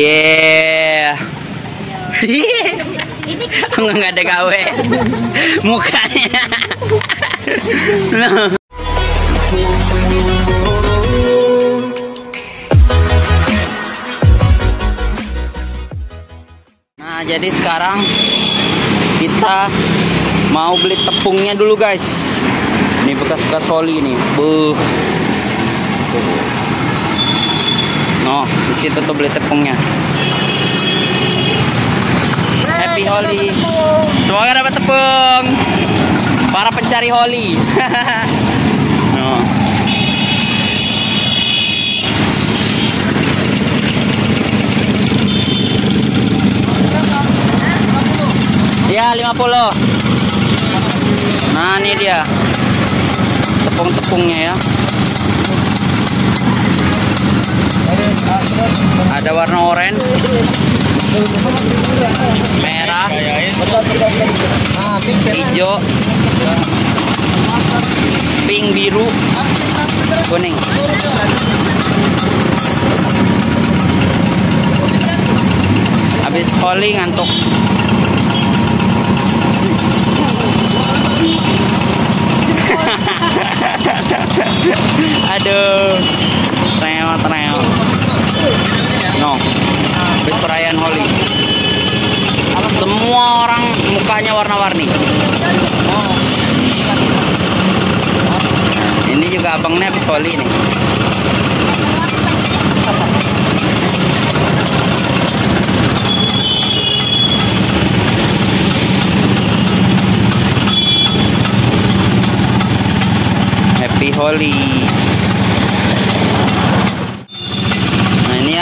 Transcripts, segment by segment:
Yeah. Enggak nggak ada gawe. Mukanya. Nah, jadi sekarang kita mau beli tepungnya dulu, guys. Ini bekas-bekas oli nih. Buh. No, di situ tuh beli tepungnya. Happy Holi. Semoga dapat tepung. Para pencari Holi. no. Ya, 50. Nah, ini dia. Tepung-tepungnya ya. Ada warna oranye, merah, hijau, pink, biru, kuning. Habis calling ngantuk. Aduh. Treo, treo. No. Habis perayaan Holi. Semua orang mukanya warna-warni. Ini juga abangnya habis Holi nih. Happy Holi. Nah ini ya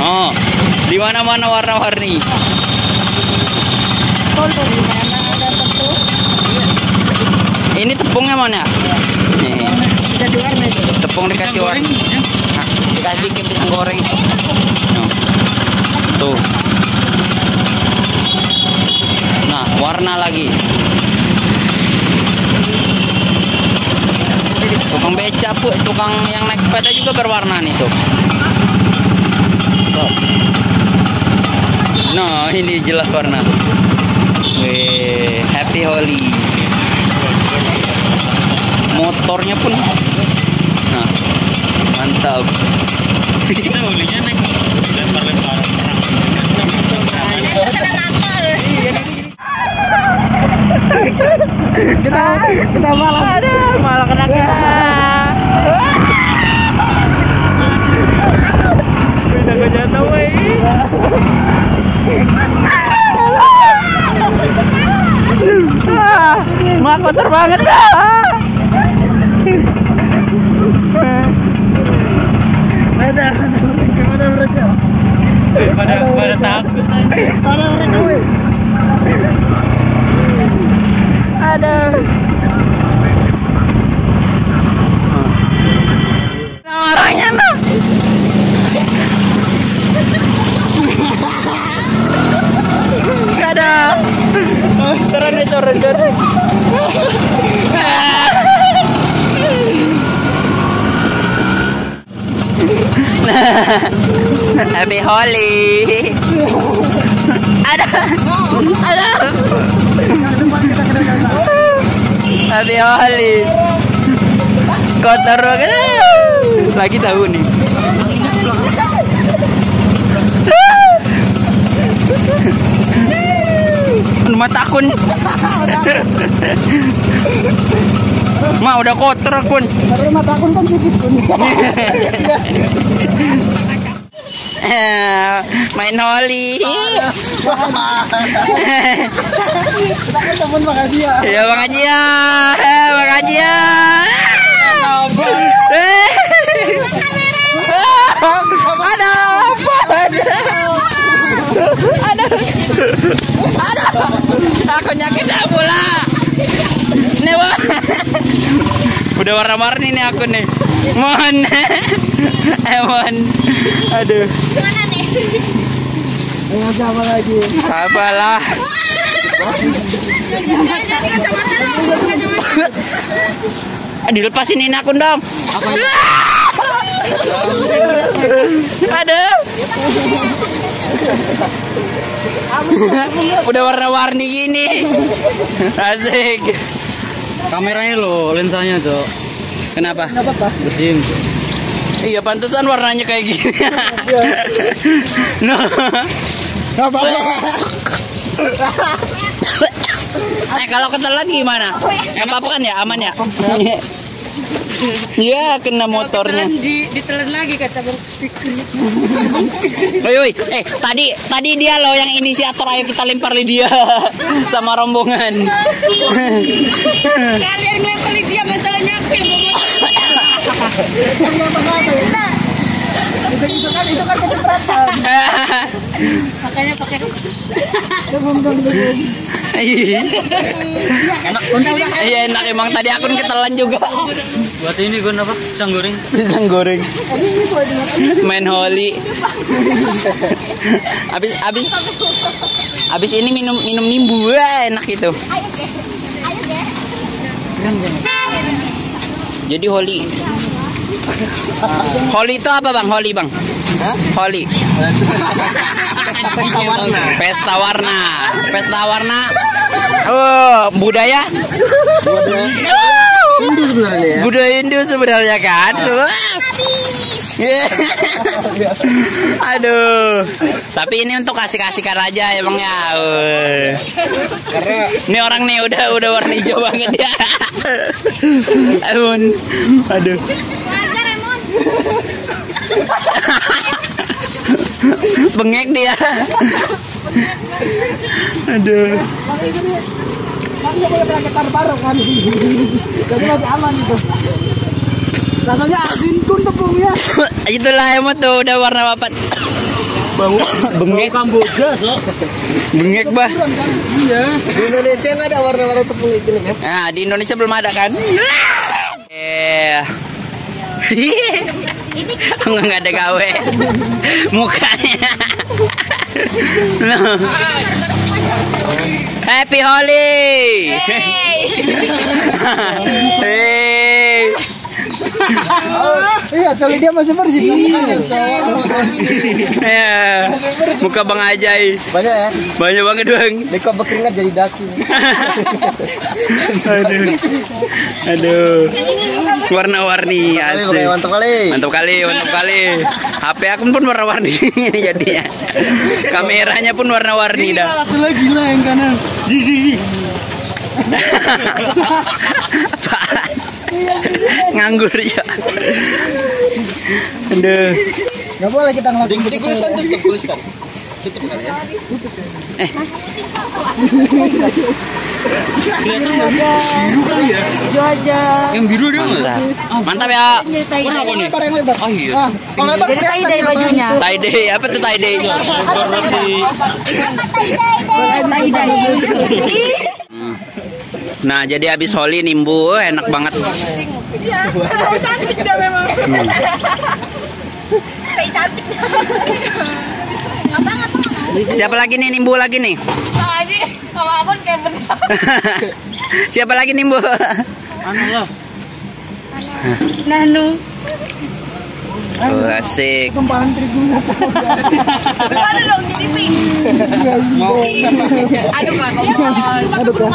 Oh, di mana-mana warna-warni. Ini tepungnya mana? Nih, tepung dikasih warna. Nah, dikasih bikin pisang goreng. Tuh. Nah, warna lagi. Tukang beca pun, tukang yang naik sepeda juga berwarna nih tuh. Tuh. Nah, ini jelas warna. Wih, happy Holi. Motornya pun. Nah, mantap. Kita ulinya naik lempar-lempar. kita kita malam ada malah kena kita bisa gue jatuh wey mak kotor banget dah Mana Mana mereka? Pada pada takut. Mana mereka weh? Ada. Orangnya tuh. Gak ada. Turun turun, turun. Happy Holi. Ada. Ada. Happy Holi. Kotor banget. Lagi tahu nih. Mata akun. Ma udah kotor akun. Tapi mata akun kan tipis kun. Main Holi. Kita ketemu makasih ya. Ya Bang Haji ya. Eh, Bang Haji ya. Eh. Ada apa? Ada. Aku nyakit dah pula. Nih. Udah warna-warni nih aku nih. Mohon. Mohon. Aduh. Mau siapa lagi? Apalah. Ah, Dilepasin ini akun dong. Aduh. Udah warna-warni gini. Asik. Kameranya lo, lensanya cok. Kenapa? Kenapa pak? Bersin. Iya pantesan warnanya kayak gini. no. Kenapa? Eh kalau ketelan gimana? Apa apa kan ya aman ya? Iya kena motornya. Di ditelan lagi kata Woi, woi, eh tadi tadi dia loh yang inisiator ayo kita lempar dia sama rombongan. Kalian ngelempar dia masalahnya apa yang mau itu, itu kan itu kan makanya pakai Iya enak emang tadi akun ketelan juga. Buat ini gue apa? Pisang goreng. Pisang goreng. Main holy. Abis abis abis ini minum minum nimbu Wah, enak itu. Jadi holy. Holy itu apa bang? Holy bang? Holy. Pesta warna. Pesta warna. Oh, budaya. Hindu sebenarnya ya Budaya Hindu sebenarnya kan. Wah. Aduh. Tapi ini untuk kasih-kasihkan aja emang ya. Wah. karena Ini orang nih udah udah warna hijau banget ya. Aduh. Aduh. Bengek dia. Aduh. Makanya boleh pakai paru-paru kan jadi masih aman itu rasanya asin kun tepungnya Itulah emang tuh udah warna papat. Bau bengek Kamboja sok. bengek bah. iya di Indonesia nggak ada warna-warna tepung itu nih kan Nah, di Indonesia belum ada kan? Eh. Enggak nggak ada gawe. Mukanya. Happy Holi. Hey. Iya coli dia masih bersih Ya. Muka Bang Ajay. banyak ya Banyak banget, Bang. Deko berkeringat jadi daki Aduh. Aduh. Warna-warni asik. mantap kali Mantap kali, mantap kali. HP aku pun warna-warni jadinya. Kameranya pun warna-warni dah. lagi gila yang kanan Apaan? Nganggur ya. Aduh. nggak boleh kita ngelakuin Di tuliskan tutup tuliskan. Tutup kali ya. Yang biru dia nggak? Mantap. Mantap ya. Warna apa Oh iya. kalau lebar Jadi tadi dari bajunya. Tie day, apa tuh tie. Nah, jadi habis holi nimbu, enak banget. Cantik dia memang. Cantik. Abang apa Siapa lagi nih nimbu lagi nih? Sama kayak. Siapa lagi nimbu? Anu lah. Nanu. Oh, asik. kempalan terigunya Gimana dong jadi pink? Aduh kak, aduh kak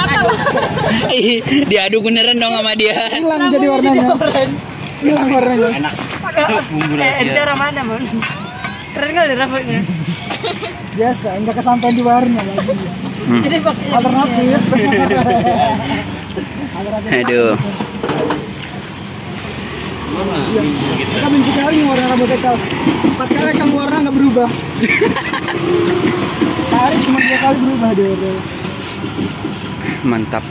Ih, Diadu beneran dong sama dia. hilang jadi warnanya hilang warnanya Enak. Eh, darah mana, Mon? Keren kali rambutnya. biasa nggak kesampaian di warna lagi Hmm. Jadi pakai alternatif Aduh. Kita benci kali warna rambut kita empat kali kamu warna nggak berubah. Hari cuma dua kali berubah dia Mantap.